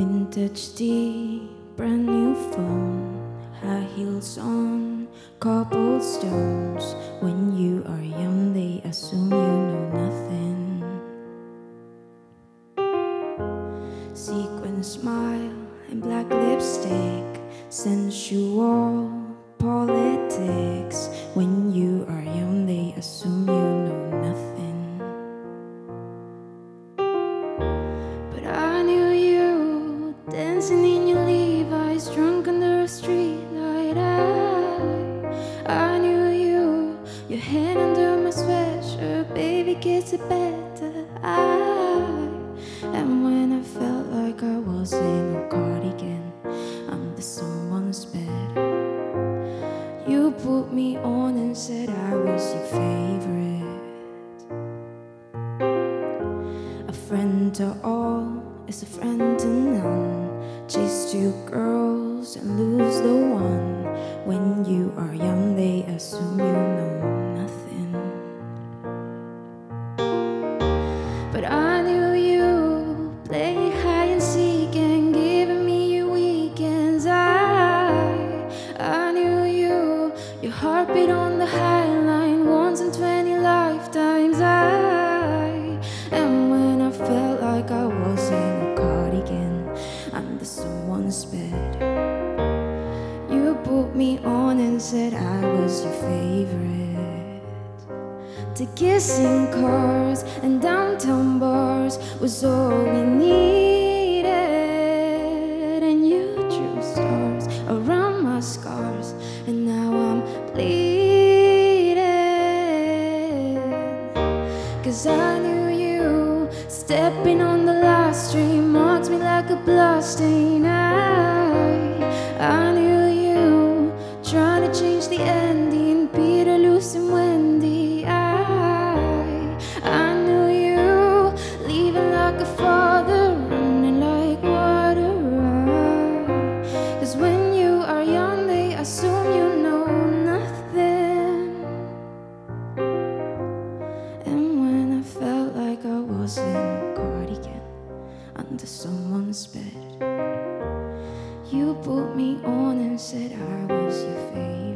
Vintage tea, brand new phone, high heels on, cobblestones. When you are young, they assume you know nothing. Sequin smile and black lipstick, sensual politics. When you are young, they assume you know dancing in your Levi's, drunk under a street light. I, I knew you, your hand under my sweatshirt, baby gets it better. I, and when I felt like I was in a cardigan under someone's bed, you put me on and said I was your favorite. A friend to all is a friend to none. Chase two girls and lose the one. When you are young, they assume you know put me on and said I was your favorite. To kissing cars and downtown bars was all we needed. And you drew stars around my scars, and now I'm bleeding. Cause I knew you stepping on the last stream marks me like a bloodstain. I was in a cardigan under someone's bed. You put me on and said I was your favorite.